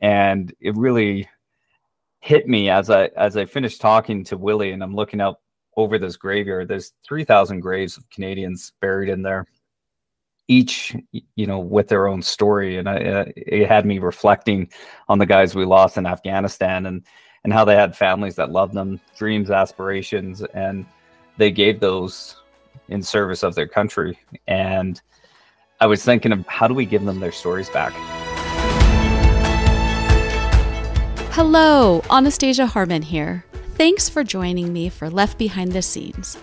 and it really hit me as I as I finished talking to Willie, and I'm looking up over this graveyard. There's 3,000 graves of Canadians buried in there, each you know with their own story, and I, uh, it had me reflecting on the guys we lost in Afghanistan and and how they had families that loved them, dreams, aspirations, and they gave those in service of their country. And I was thinking of how do we give them their stories back? Hello, Anastasia Harman here. Thanks for joining me for Left Behind the Scenes,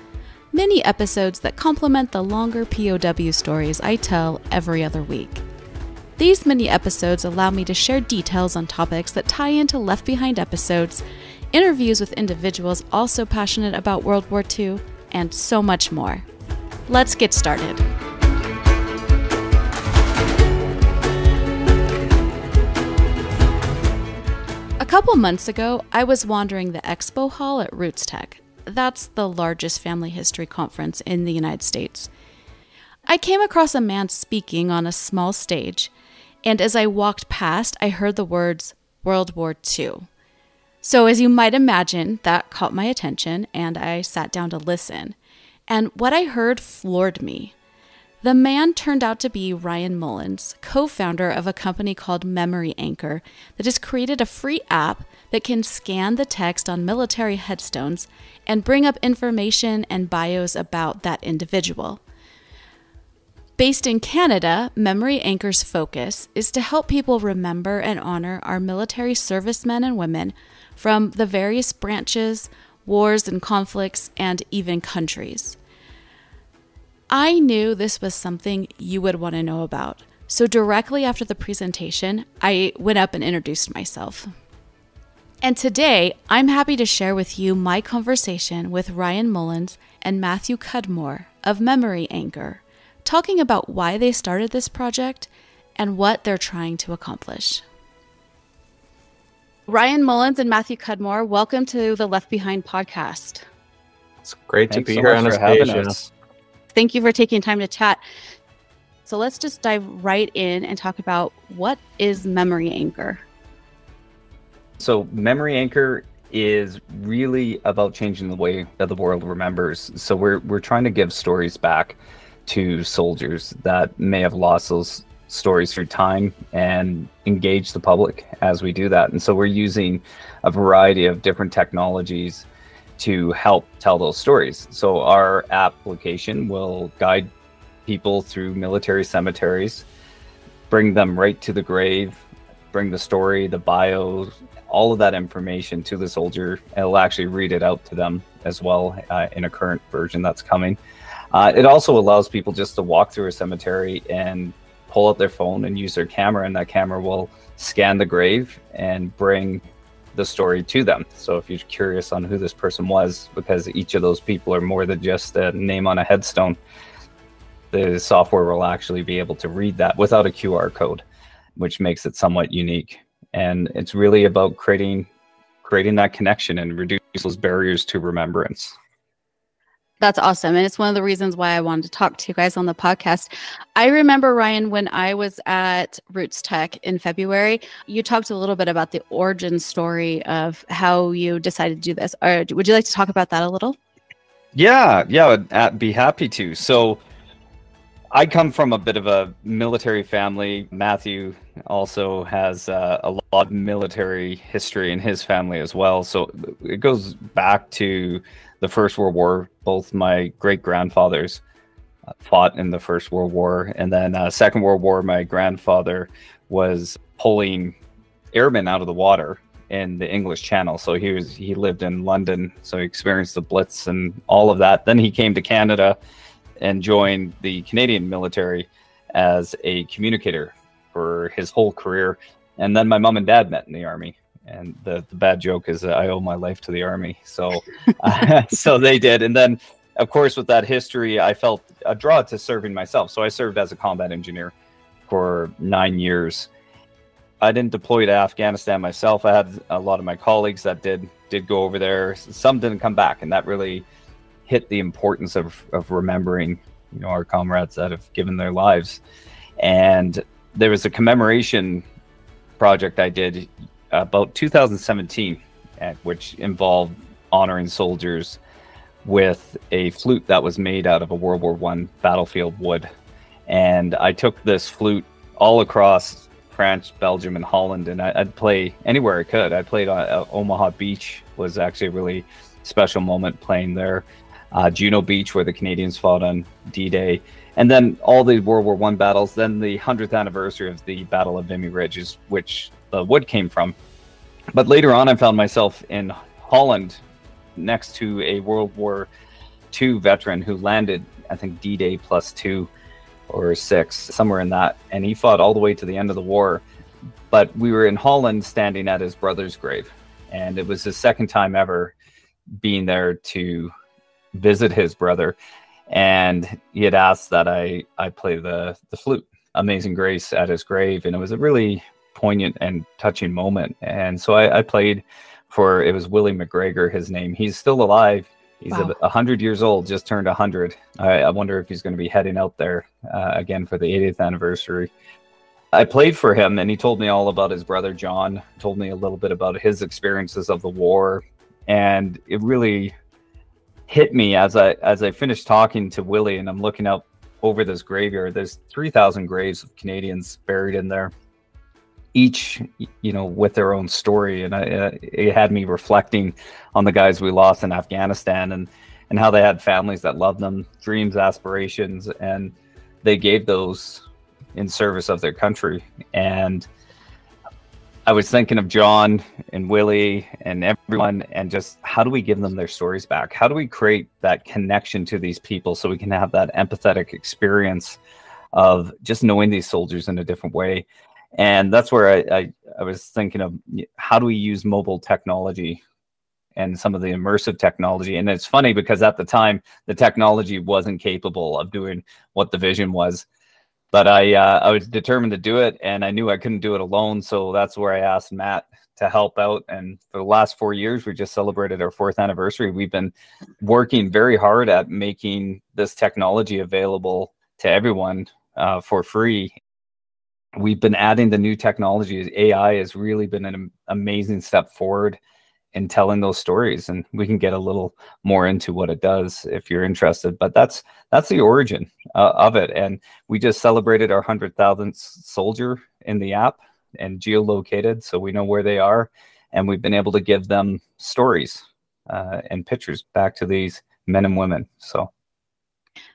mini episodes that complement the longer POW stories I tell every other week. These mini episodes allow me to share details on topics that tie into Left Behind episodes, interviews with individuals also passionate about World War II, and so much more. Let's get started. Couple months ago, I was wandering the expo hall at RootsTech. That's the largest family history conference in the United States. I came across a man speaking on a small stage, and as I walked past, I heard the words World War II. So, as you might imagine, that caught my attention, and I sat down to listen. And what I heard floored me. The man turned out to be Ryan Mullins, co founder of a company called Memory Anchor that has created a free app that can scan the text on military headstones and bring up information and bios about that individual. Based in Canada, Memory Anchor's focus is to help people remember and honor our military servicemen and women from the various branches, wars and conflicts, and even countries. I knew this was something you would want to know about. So, directly after the presentation, I went up and introduced myself. And today, I'm happy to share with you my conversation with Ryan Mullins and Matthew Cudmore of Memory Anchor, talking about why they started this project and what they're trying to accomplish. Ryan Mullins and Matthew Cudmore, welcome to the Left Behind podcast. It's great Thanks to be so here, Anastasia. Thank you for taking time to chat. So let's just dive right in and talk about what is Memory Anchor. So, Memory Anchor is really about changing the way that the world remembers. So, we're, we're trying to give stories back to soldiers that may have lost those stories through time and engage the public as we do that. And so, we're using a variety of different technologies to help tell those stories. So our application will guide people through military cemeteries, bring them right to the grave, bring the story, the bio, all of that information to the soldier. It'll actually read it out to them as well uh, in a current version that's coming. Uh, it also allows people just to walk through a cemetery and pull out their phone and use their camera, and that camera will scan the grave and bring the story to them. So if you're curious on who this person was, because each of those people are more than just a name on a headstone, the software will actually be able to read that without a QR code, which makes it somewhat unique. And it's really about creating creating that connection and reduce those barriers to remembrance. That's awesome. And it's one of the reasons why I wanted to talk to you guys on the podcast. I remember, Ryan, when I was at RootsTech in February, you talked a little bit about the origin story of how you decided to do this. Or would you like to talk about that a little? Yeah, yeah, I'd be happy to. So, I come from a bit of a military family. Matthew also has uh, a lot of military history in his family as well. So it goes back to the First World War. Both my great grandfathers uh, fought in the First World War, and then uh, Second World War. My grandfather was pulling airmen out of the water in the English Channel. So he was he lived in London, so he experienced the Blitz and all of that. Then he came to Canada and joined the Canadian military as a communicator for his whole career. And then my mom and dad met in the army and the, the bad joke is that I owe my life to the army. So, uh, so they did. And then, of course, with that history, I felt a draw to serving myself. So I served as a combat engineer for nine years. I didn't deploy to Afghanistan myself. I had a lot of my colleagues that did did go over there. Some didn't come back, and that really hit the importance of of remembering, you know, our comrades that have given their lives. And there was a commemoration project I did about 2017, which involved honoring soldiers with a flute that was made out of a World War One battlefield wood. And I took this flute all across France, Belgium, and Holland, and I, would play anywhere I could. I played on uh, Omaha Beach was actually a really special moment playing there. Uh, Juno Beach, where the Canadians fought on D-Day, and then all the World War One battles. Then the hundredth anniversary of the Battle of Vimy Ridge, which the wood came from. But later on, I found myself in Holland, next to a World War II veteran who landed, I think D-Day plus two or six, somewhere in that, and he fought all the way to the end of the war. But we were in Holland, standing at his brother's grave, and it was his second time ever being there to visit his brother, and he had asked that I I play the the flute, Amazing Grace, at his grave, and it was a really poignant and touching moment. And so I, I played for it was Willie McGregor, his name. He's still alive. He's a hundred years old, just turned a hundred. I, I, wonder if he's going to be heading out there uh, again for the 80th anniversary. I played for him, and he told me all about his brother John. Told me a little bit about his experiences of the war, and it really hit me as I as I finished talking to Willie and I'm looking out over this graveyard. There's 3,000 graves of Canadians buried in there, each you know with their own story, and I, uh, it had me reflecting on the guys we lost in Afghanistan and and how they had families that loved them, dreams, aspirations, and they gave those in service of their country and I was thinking of John and Willie and everyone, and just how do we give them their stories back? How do we create that connection to these people so we can have that empathetic experience of just knowing these soldiers in a different way? And that's where I, I, I was thinking of how do we use mobile technology and some of the immersive technology. And it's funny because at the time, the technology wasn't capable of doing what the vision was but I uh, I was determined to do it, and I knew I couldn't do it alone. So that's where I asked Matt to help out. And for the last four years, we just celebrated our fourth anniversary. We've been working very hard at making this technology available to everyone uh, for free. We've been adding the new technologies. AI has really been an amazing step forward in telling those stories and we can get a little more into what it does if you're interested but that's that's the origin uh, of it and we just celebrated our 100,000th soldier in the app and geolocated so we know where they are and we've been able to give them stories uh, and pictures back to these men and women so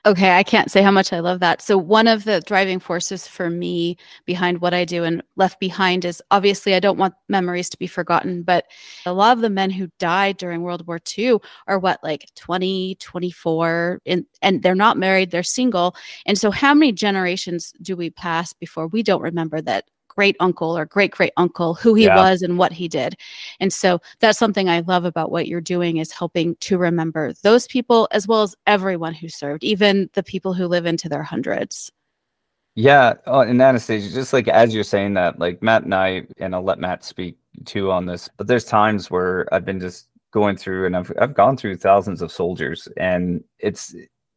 Okay, I can't say how much I love that. So, one of the driving forces for me behind what I do and Left Behind is obviously I don't want memories to be forgotten, but a lot of the men who died during World War II are what, like 20, 24, and, and they're not married, they're single. And so, how many generations do we pass before we don't remember that great uncle or great great uncle who he yeah. was and what he did and so that's something i love about what you're doing is helping to remember those people as well as everyone who served even the people who live into their hundreds yeah oh, and anastasia just like as you're saying that like matt and i and i'll let matt speak too on this but there's times where i've been just going through and i've, I've gone through thousands of soldiers and it's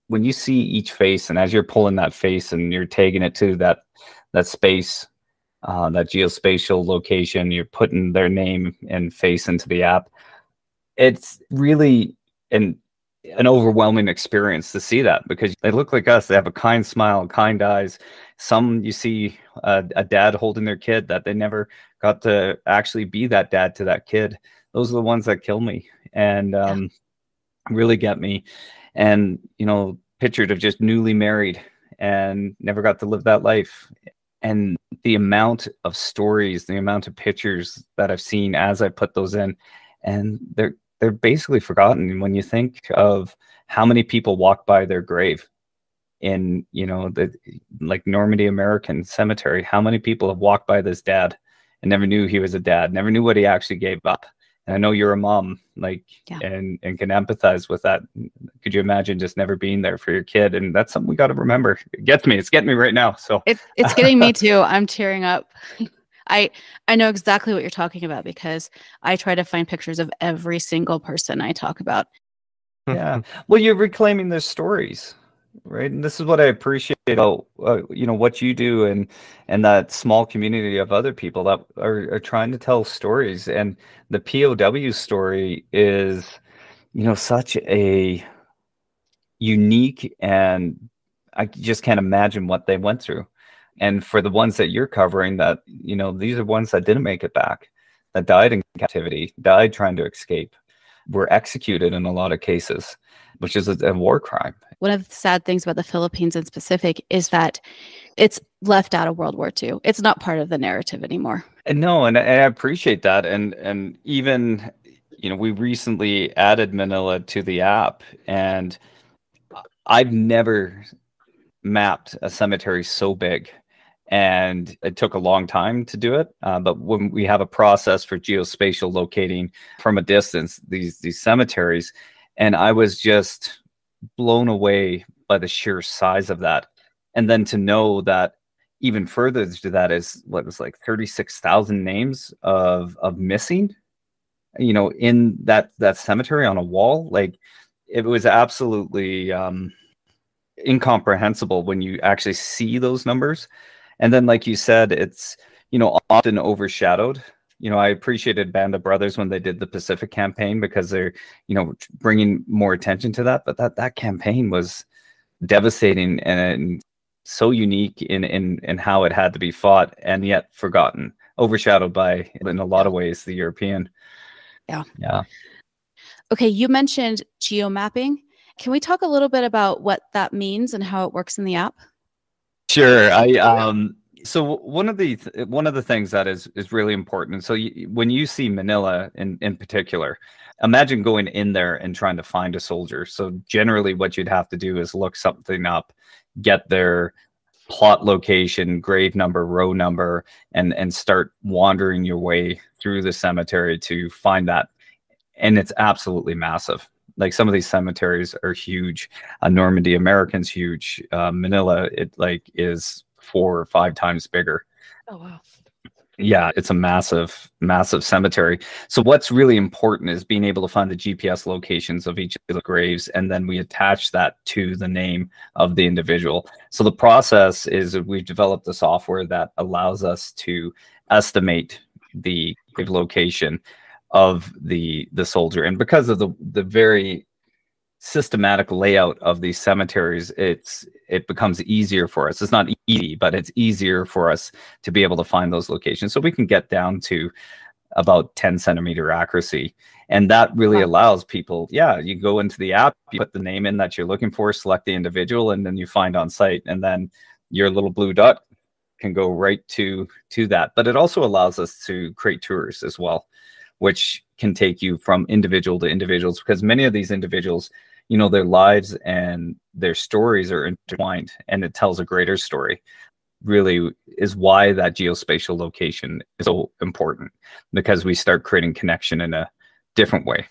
when you see each face and as you're pulling that face and you're taking it to that that space uh, that geospatial location. You're putting their name and face into the app. It's really an an overwhelming experience to see that because they look like us. They have a kind smile, kind eyes. Some you see a, a dad holding their kid that they never got to actually be that dad to that kid. Those are the ones that kill me and um, really get me. And you know, pictured of just newly married and never got to live that life and the amount of stories, the amount of pictures that I've seen as I put those in, and they're they're basically forgotten when you think of how many people walk by their grave in you know the like Normandy American Cemetery. How many people have walked by this dad and never knew he was a dad, never knew what he actually gave up. And I know you're a mom, like, yeah. and and can empathize with that. Could you imagine just never being there for your kid? And that's something we got to remember. It gets me. It's getting me right now. So it's it's getting me too. I'm tearing up. I I know exactly what you're talking about because I try to find pictures of every single person I talk about. Yeah. Well, you're reclaiming their stories. Right? And this is what i appreciate about uh, you know what you do and and that small community of other people that are, are trying to tell stories. And the pow story is you know such a unique and i just can't imagine what they went through. And for the ones that you're covering that you know these are ones that didn't make it back that died in captivity died trying to escape were executed in a lot of cases which is a, a war crime one of the sad things about the Philippines in specific is that it's left out of World War II. It's not part of the narrative anymore. And no, and I appreciate that. And and even you know, we recently added Manila to the app, and I've never mapped a cemetery so big. And it took a long time to do it, uh, but when we have a process for geospatial locating from a distance these these cemeteries, and I was just blown away by the sheer size of that. And then to know that even further to that is what was like 36,000 names of of missing you know in that that cemetery on a wall like it was absolutely um incomprehensible when you actually see those numbers and then like you said it's you know often overshadowed you know, I appreciated Band of Brothers when they did the Pacific campaign because they're, you know, bringing more attention to that. But that that campaign was devastating and so unique in in in how it had to be fought, and yet forgotten, overshadowed by, in a lot of ways, the European. Yeah. Yeah. Okay, you mentioned geomapping. Can we talk a little bit about what that means and how it works in the app? Sure. I um so one of the th- one of the things that is is really important so you, when you see manila in in particular imagine going in there and trying to find a soldier. So generally what you'd have to do is look something up get their plot location grave number row number and and start wandering your way through the cemetery to find that. And it's absolutely massive like some of these cemeteries are huge uh, normandy american's huge uh, manila it like is four or five times bigger. Oh wow. Yeah, it's a massive, massive cemetery. So what's really important is being able to find the GPS locations of each of the graves, and then we attach that to the name of the individual. So the process is we've developed a software that allows us to estimate the grave location of the the soldier, and because of the the very systematic layout of these cemeteries, it's it becomes easier for us. It's not easy, but it's easier for us to be able to find those locations. So we can get down to about 10 centimeter accuracy. And that really wow. allows people, yeah, you go into the app, you put the name in that you're looking for, select the individual, and then you find on site. And then your little blue dot can go right to to that. But it also allows us to create tours as well, which can take you from individual to individuals because many of these individuals you know their lives and their stories are intertwined and it tells a greater story. Really is why that geospatial location is so important because we start creating connection in a different way.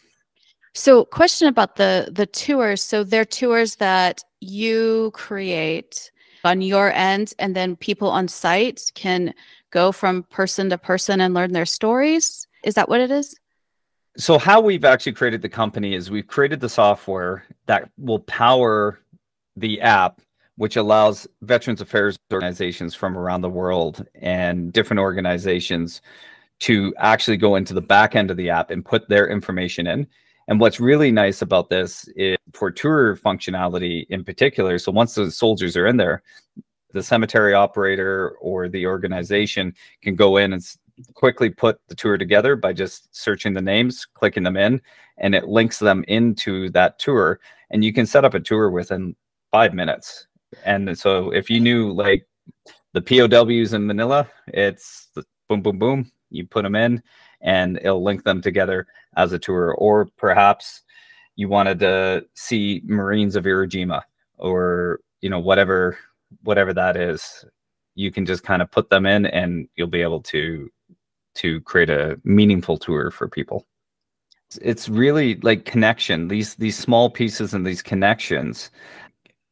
So question about the the tours. So they're tours that you create on your end and then people on site can go from person to person and learn their stories is that what it is? So how we've actually created the company is we've created the software that will power the app which allows veterans affairs organizations from around the world and different organizations to actually go into the back end of the app and put their information in. And what's really nice about this is for tour functionality in particular so once the soldiers are in there the cemetery operator or the organization can go in and quickly put the tour together by just searching the names, clicking them in, and it links them into that tour. And you can set up a tour within five minutes. And so if you knew like the POWs in Manila, it's boom, boom, boom. You put them in, and it'll link them together as a tour. Or perhaps you wanted to see Marines of Iwo Jima, or you know whatever whatever that is. You can just kind of put them in, and you'll be able to to create a meaningful tour for people. It's really like connection. These these small pieces and these connections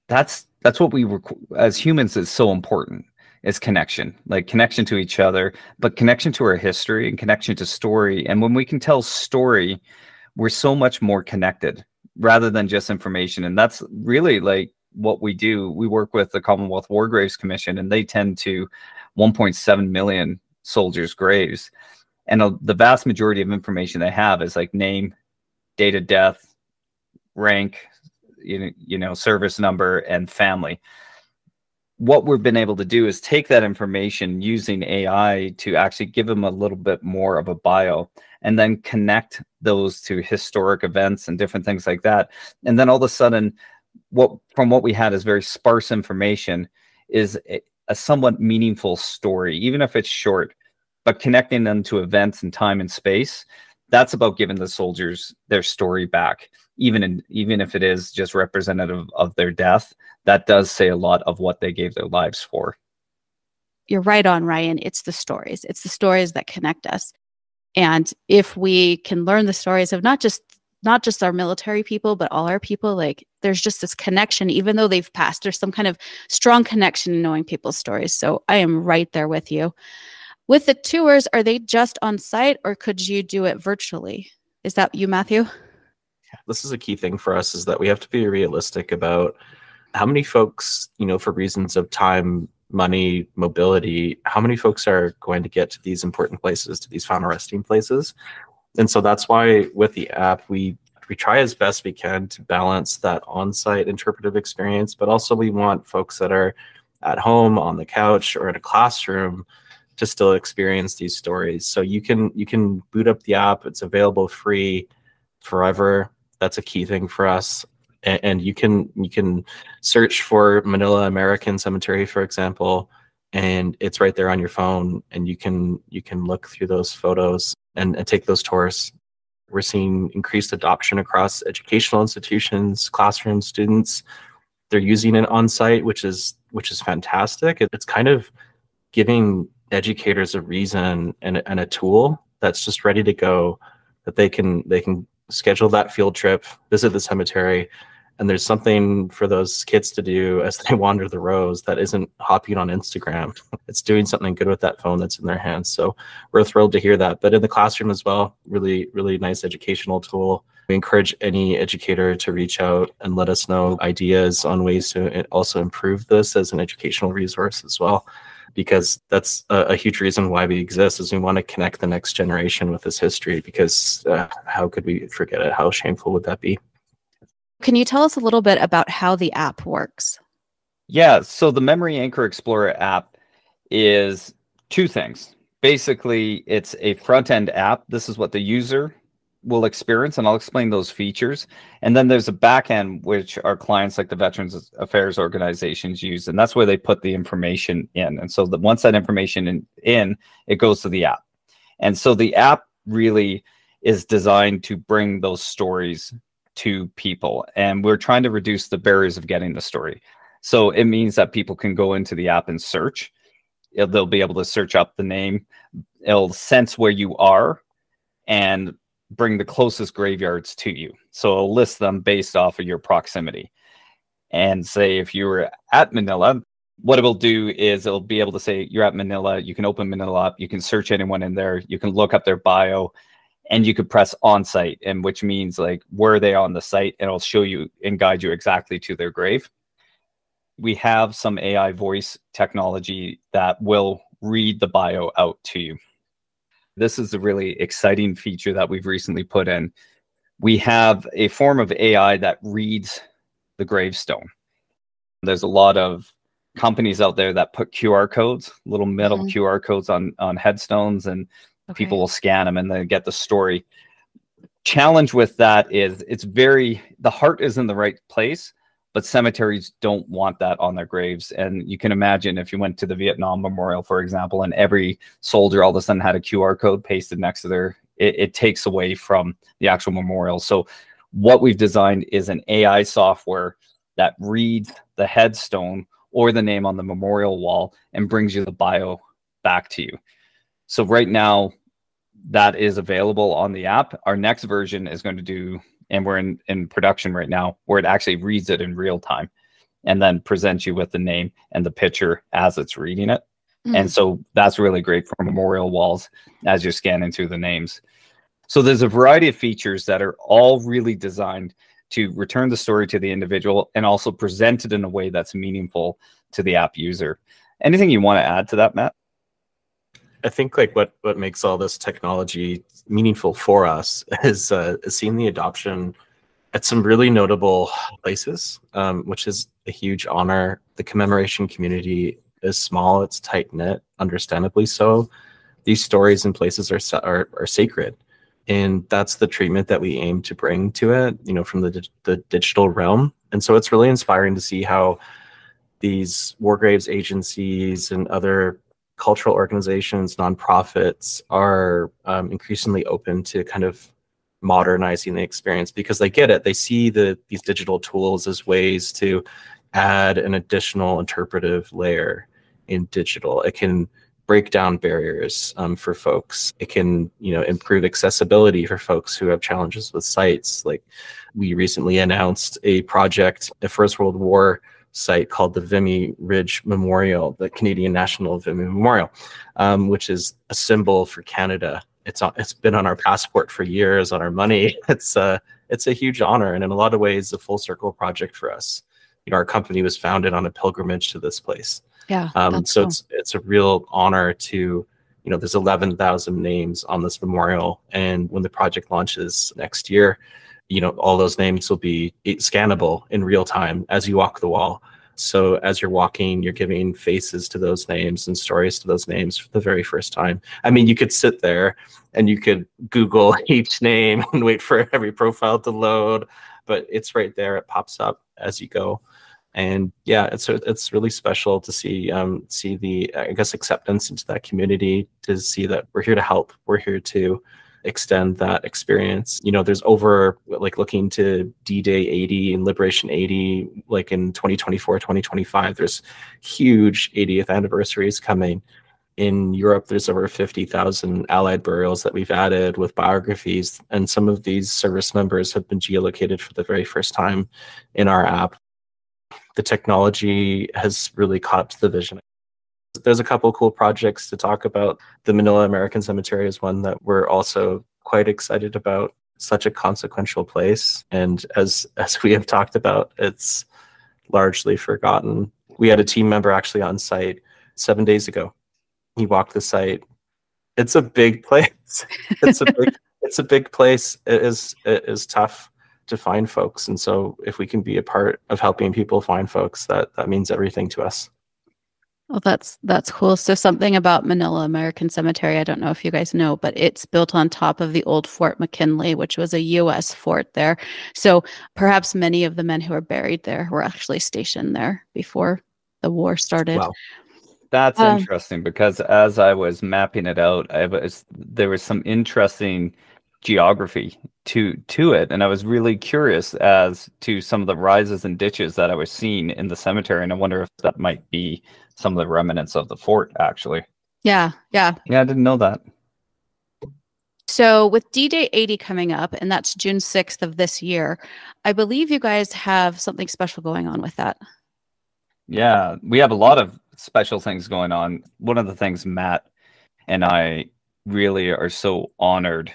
that's that's what we rec- as humans is so important is connection. Like connection to each other but connection to our history and connection to story. And when we can tell story we're so much more connected rather than just information. And that's really like what we do, we work with the Commonwealth War Graves Commission, and they tend to 1.7 million soldiers' graves. And uh, the vast majority of information they have is like name, date of death, rank, you know, you know, service number, and family. What we've been able to do is take that information using AI to actually give them a little bit more of a bio and then connect those to historic events and different things like that. And then all of a sudden, what from what we had is very sparse information is a, a somewhat meaningful story, even if it's short, but connecting them to events and time and space. That's about giving the soldiers their story back even in, even if it is just representative of their death, that does say a lot of what they gave their lives for. You're right on, Ryan. It's the stories. It's the stories that connect us. And if we can learn the stories of not just not just our military people, but all our people, like there's just this connection, even though they've passed, there's some kind of strong connection in knowing people's stories. So I am right there with you. With the tours, are they just on site or could you do it virtually? Is that you, Matthew? this is a key thing for us is that we have to be realistic about how many folks, you know, for reasons of time, money, mobility, how many folks are going to get to these important places, to these final resting places. And so that's why with the app, we we try as best we can to balance that on-site interpretive experience, but also we want folks that are at home on the couch or in a classroom to still experience these stories. So you can you can boot up the app. It's available free forever that's a key thing for us and, and you can you can search for manila american cemetery for example and it's right there on your phone and you can you can look through those photos and, and take those tours we're seeing increased adoption across educational institutions classrooms students. They're using it on site which is which is fantastic. It's kind of giving educators a reason and, and a tool that's just ready to go that they can they can schedule that field trip, visit the cemetery, and there's something for those kids to do as they wander the rows that isn't hopping on Instagram. It's doing something good with that phone that's in their hands. So we're thrilled to hear that. But in the classroom as well, really, really nice educational tool. We encourage any educator to reach out and let us know ideas on ways to also improve this as an educational resource as well because that's a, a, huge reason why we exist is we want to connect the next generation with this history because uh, how could we forget it how shameful would that be can you tell us a little bit about how the app works yeah so the memory anchor explorer app is two things basically it's a front end app this is what the user will experience, and I'll explain those features. And then there's a back end which our clients like the Veterans Affairs organizations use, and that's where they put the information in. And so the, once that information in, in, it goes to the app. And so the app really is designed to bring those stories to people, and we're trying to reduce the barriers of getting the story. So it means that people can go into the app and search. they'll be able to search up the name. It'll sense where you are and bring the closest graveyards to you. So it'll list them based off of your proximity. And say if you were at Manila, what it will do is it'll be able to say you're at Manila, you can open Manila up, you can search anyone in there, you can look up their bio, and you could press on site, and which means like where are they on the site, and it'll show you and guide you exactly to their grave. We have some AI voice technology that will read the bio out to you. This is a really exciting feature that we've recently put in. We have a form of AI that reads the gravestone. There's a lot of companies out there that put QR codes, little metal mm -hmm. QR codes on on headstones, and okay. people will scan them and then get the story. Challenge with that is it's very the heart is in the right place, but cemeteries don't want that on their graves. And you can imagine if you went to the Vietnam Memorial, for example, and every soldier all of a sudden had a QR code pasted next to their, it, it takes away from the actual memorial. So what we've designed is an AI software that reads the headstone or the name on the memorial wall and brings you the bio back to you. So right now, that is available on the app. Our next version is going to do and we're in, in production right now where it actually reads it in real time and then presents you with the name and the picture as it's reading it. Mm. And so that's really great for memorial walls as you're scanning through the names. So there's a variety of features that are all really designed to return the story to the individual and also present it in a way that's meaningful to the app user. Anything you want to add to that, Matt? I think like what what makes all this technology meaningful for us is, uh, seeing the adoption at some really notable places, um, which is a huge honor. The commemoration community is small; it's tight knit, understandably so. These stories and places are, are are sacred, and that's the treatment that we aim to bring to it. You know, from the the digital realm, and so it's really inspiring to see how these war graves agencies and other cultural organizations, nonprofits are um, increasingly open to kind of modernizing the experience because they get it. They see the these digital tools as ways to add an additional interpretive layer in digital. It can break down barriers um, for folks. It can, you know, improve accessibility for folks who have challenges with sites. Like we recently announced a project, a First World War site called the Vimy Ridge Memorial, the Canadian National Vimy Memorial, um, which is a symbol for Canada. It's on, it's been on our passport for years, on our money. It's a it's a huge honor, and in a lot of ways, a full circle project for us. You know, our company was founded on a pilgrimage to this place. Yeah. Um, so cool. it's it's a real honor to you know there's 11,000 names on this memorial, and when the project launches next year, you know all those names will be scannable in real time as you walk the wall. So as you're walking you're giving faces to those names and stories to those names for the very first time. I mean you could sit there and you could google each name and wait for every profile to load but it's right there. It pops up as you go. And yeah it's it's really special to see um, see the i guess acceptance into that community to see that we're here to help we're here to extend that experience. You know, there's over like looking to D-Day 80 and Liberation 80, like in 2024, 2025, there's huge 80th anniversaries coming. In Europe, there's over 50,000 Allied burials that we've added with biographies, and some of these service members have been geolocated for the very first time in our app. The technology has really caught up to the vision there's a couple cool projects to talk about. The Manila American Cemetery is one that we're also quite excited about. Such a consequential place, and as as we have talked about, it's largely forgotten. We had a team member actually on site seven days ago. He walked the site. It's a big place. It's a big it's a big place. It is it is tough to find folks, and so if we can be a part of helping people find folks, that that means everything to us. Well, that's that's cool. So something about Manila American Cemetery, I don't know if you guys know, but it's built on top of the old Fort McKinley, which was a US fort there. So perhaps many of the men who are buried there were actually stationed there before the war started. Wow. That's um, interesting because as I was mapping it out, I was there was some interesting geography to to it. And i was really curious as to some of the rises and ditches that i was seeing in the cemetery. And i wonder if that might be some of the remnants of the fort actually. Yeah yeah. Yeah i didn't know that. So with d-day 80 coming up and that's june 6th of this year i believe you guys have something special going on with that. Yeah we have a lot of special things going on. One of the things matt and i really are so honored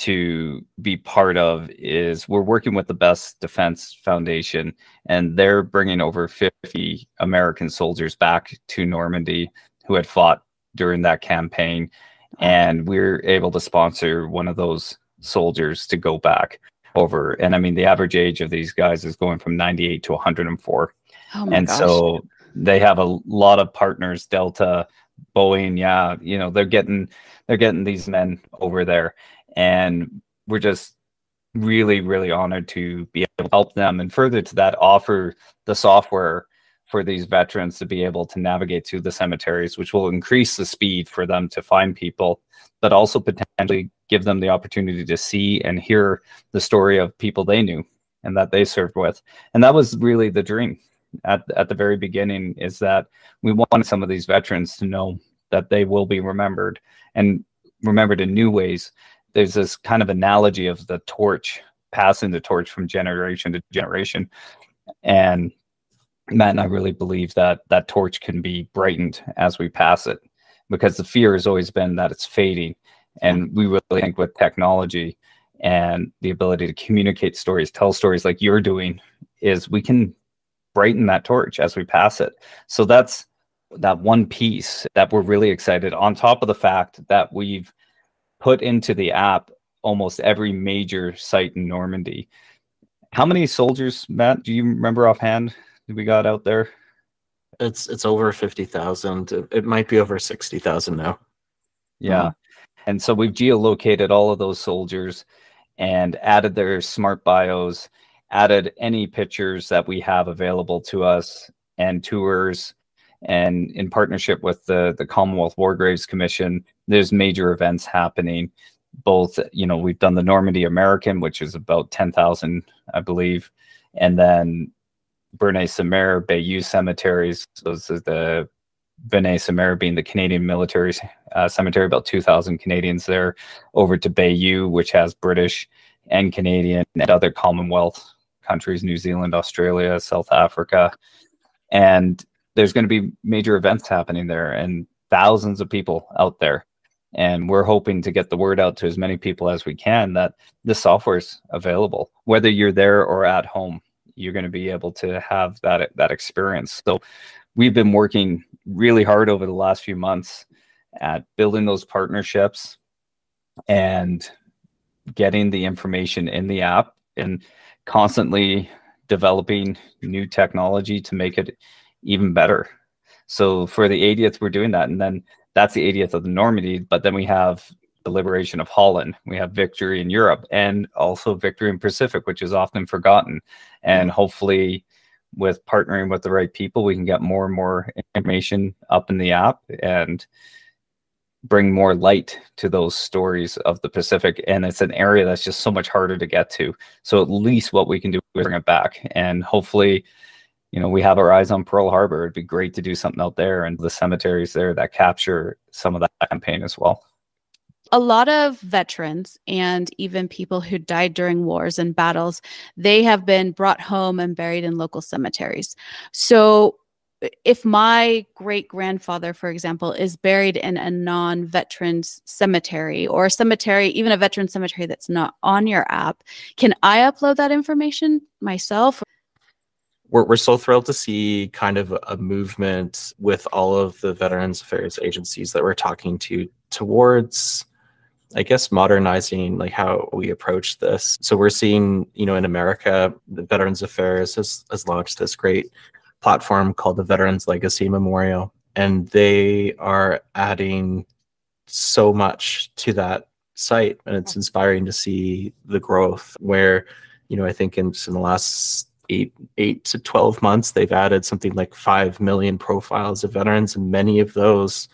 to be part of is we're working with the Best Defense Foundation, and they're bringing over 50 American soldiers back to Normandy who had fought during that campaign. And we're able to sponsor one of those soldiers to go back over. And I mean, the average age of these guys is going from 98 to 104. Oh and gosh. so they have a lot of partners, Delta, Boeing. Yeah, you know, they're getting they're getting these men over there and we're just really really honored to be able to help them. And further to that offer the software for these veterans to be able to navigate through the cemeteries which will increase the speed for them to find people but also potentially give them the opportunity to see and hear the story of people they knew and that they served with. And that was really the dream at, at the very beginning is that we wanted some of these veterans to know that they will be remembered and remembered in new ways there's this kind of analogy of the torch passing the torch from generation to generation and matt and i really believe that that torch can be brightened as we pass it because the fear has always been that it's fading and we really think with technology and the ability to communicate stories, tell stories like you're doing, is we can brighten that torch as we pass it. So that's that one piece that we're really excited on top of the fact that we've put into the app almost every major site in Normandy. How many soldiers, Matt, do you remember offhand we got out there? It's it's over 50,000. It, it might be over 60,000 now. Yeah. Um, and so we've geolocated all of those soldiers and added their smart bios, added any pictures that we have available to us and tours and in partnership with the the Commonwealth War Graves Commission, there's major events happening. Both, you know, we've done the Normandy American, which is about ten thousand, I believe, and then Bény-sur-Mer, Bayeux cemeteries. Those are the Bény-sur-Mer being the Canadian military uh, cemetery, about 2,000 Canadians there, over to Bayeux, which has British and Canadian and other Commonwealth countries, New Zealand, Australia, South Africa. And there's going to be major events happening there and thousands of people out there. And we're hoping to get the word out to as many people as we can that the software is available, whether you're there or at home. You're going to be able to have that that experience. So, we've been working really hard over the last few months at building those partnerships and getting the information in the app and constantly developing new technology to make it even better. So for the 80th, we're doing that. And then that's the 80th of the Normandy. But then we have the liberation of Holland. We have victory in Europe and also victory in Pacific, which is often forgotten. And mm-hmm. hopefully, with partnering with the right people, we can get more and more information up in the app and bring more light to those stories of the Pacific. And it's an area that's just so much harder to get to. So at least what we can do is bring it back. And hopefully, you know, we have our eyes on Pearl Harbor. It'd be great to do something out there and the cemeteries there that capture some of that campaign as well. A lot of veterans and even people who died during wars and battles, they have been brought home and buried in local cemeteries. So if my great grandfather, for example, is buried in a non veterans cemetery or a cemetery, even a veteran cemetery that's not on your app, can I upload that information myself? We're, we're so thrilled to see kind of a movement with all of the veterans affairs agencies that we're talking to towards i guess modernizing like how we approach this. So we're seeing you know in america the veterans affairs has, has launched this great platform called the veterans legacy memorial and they are adding so much to that site and it's inspiring to see the growth where you know i think in, in the last eight eight to 12 months they've added something like 5 million profiles of veterans and many of those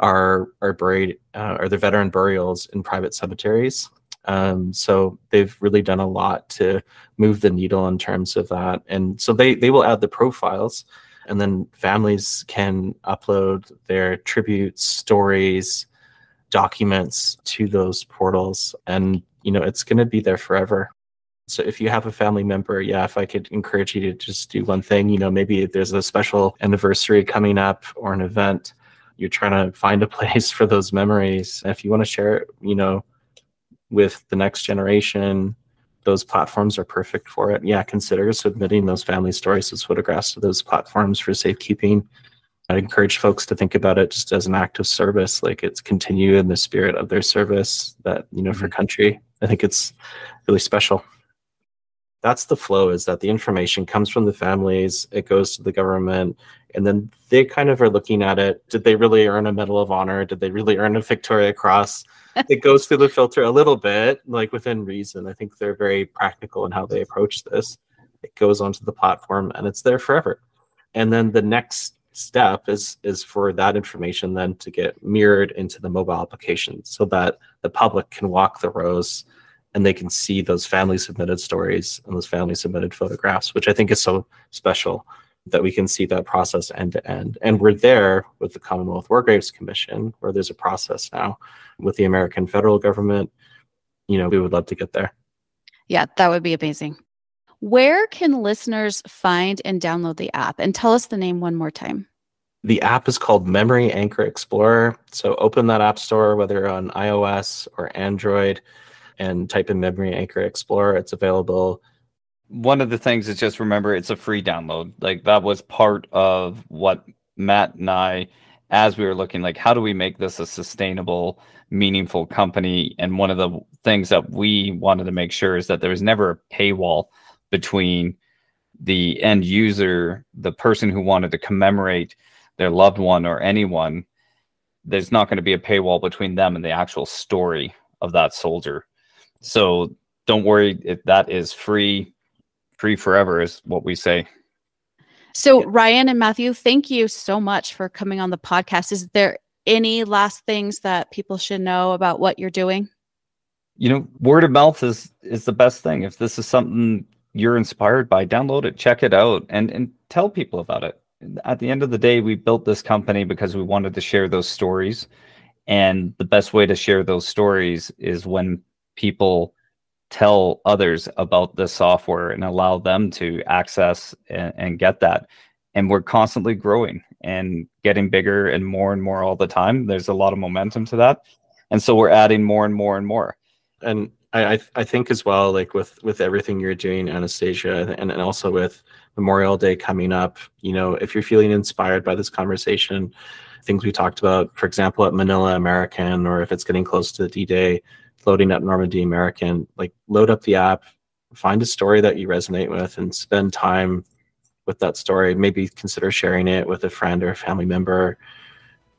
are are buried uh, are the veteran burials in private cemeteries. Um, so they've really done a lot to move the needle in terms of that. And so they they will add the profiles and then families can upload their tributes stories documents to those portals. And you know it's going to be there forever so if you have a family member, yeah, if I could encourage you to just do one thing, you know, maybe there's a special anniversary coming up or an event, you're trying to find a place for those memories. If you want to share it, you know, with the next generation, those platforms are perfect for it. Yeah, consider submitting those family stories as photographs to those platforms for safekeeping. I'd encourage folks to think about it just as an act of service, like it's continue in the spirit of their service that, you know, for mm-hmm. country. I think it's really special that's the flow is that the information comes from the families it goes to the government and then they kind of are looking at it did they really earn a medal of honor? Did they really earn a victoria cross? It goes through the filter a little bit like within reason. I think they're very practical in how they approach this. It goes onto the platform and it's there forever. And then the next step is is for that information then to get mirrored into the mobile application so that the public can walk the rows and they can see those family submitted stories and those family submitted photographs, which I think is so special that we can see that process end to end. And we're there with the Commonwealth War Graves Commission, where there's a process now with the American federal government. You know, we would love to get there. Yeah, that would be amazing. Where can listeners find and download the app? And tell us the name one more time. The app is called Memory Anchor Explorer. So open that app store, whether on iOS or Android and type in Memory Anchor Explorer. It's available. One of the things is just remember it's a free download. Like that was part of what Matt and I, as we were looking, like how do we make this a sustainable, meaningful company? And one of the things that we wanted to make sure is that there was never a paywall between the end user, the person who wanted to commemorate their loved one or anyone, there's not going to be a paywall between them and the actual story of that soldier. So don't worry, if that is free, free forever is what we say. So Ryan and Matthew, thank you so much for coming on the podcast. Is there any last things that people should know about what you're doing? You know, word of mouth is is the best thing. If this is something you're inspired by, download it, check it out, and and tell people about it. At the end of the day, we built this company because we wanted to share those stories, and the best way to share those stories is when people tell others about the software and allow them to access and, and get that. And we're constantly growing and getting bigger and more and more all the time. There's a lot of momentum to that, and so we're adding more and more and more. And I, I think as well, like with with everything you're doing, Anastasia, and, and also with Memorial Day coming up, you know, if you're feeling inspired by this conversation, things we talked about, for example, at Manila American, or if it's getting close to D-Day, loading up Normandy American, like load up the app, find a story that you resonate with, and spend time with that story. Maybe consider sharing it with a friend or a family member,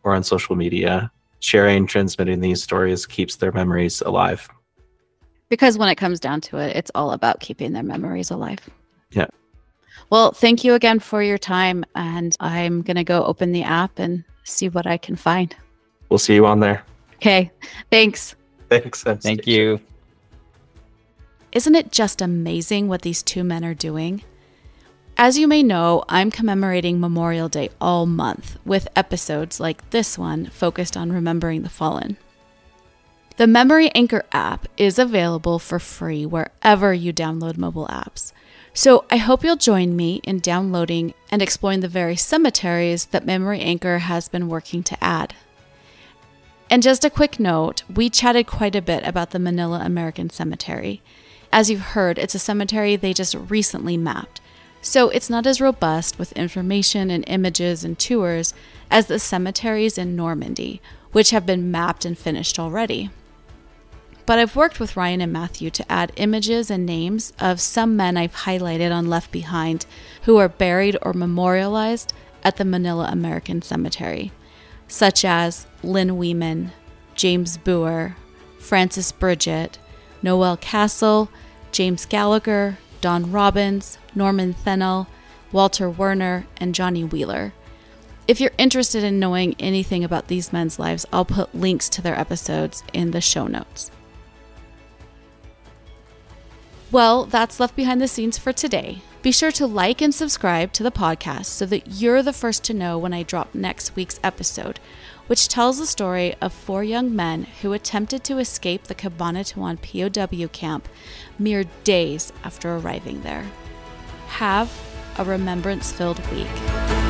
or on social media. Sharing, transmitting these stories keeps their memories alive because when it comes down to it, it's all about keeping their memories alive. Yeah. Well, thank you again for your time. And I'm going to go open the app and see what I can find. We'll see you on there. Okay. Thanks. Thanks. Thank you. Isn't it just amazing what these two men are doing? As you may know, I'm commemorating Memorial Day all month with episodes like this one focused on remembering the fallen. The Memory Anchor app is available for free wherever you download mobile apps. So I hope you'll join me in downloading and exploring the various cemeteries that Memory Anchor has been working to add. And just a quick note we chatted quite a bit about the Manila American Cemetery. As you've heard, it's a cemetery they just recently mapped, so it's not as robust with information and images and tours as the cemeteries in Normandy, which have been mapped and finished already. But I've worked with Ryan and Matthew to add images and names of some men I've highlighted on Left Behind who are buried or memorialized at the Manila American Cemetery, such as Lynn Weeman, James Booher, Francis Bridget, Noel Castle, James Gallagher, Don Robins, Norman Thenell, Walter Wernher, and Johnny Wheeler. If you're interested in knowing anything about these men's lives, I'll put links to their episodes in the show notes. Well, that's left behind the scenes for today. Be sure to like and subscribe to the podcast so that you're the first to know when I drop next week's episode, which tells the story of four young men who attempted to escape the Cabanatuan POW camp mere days after arriving there. Have a remembrance filled week.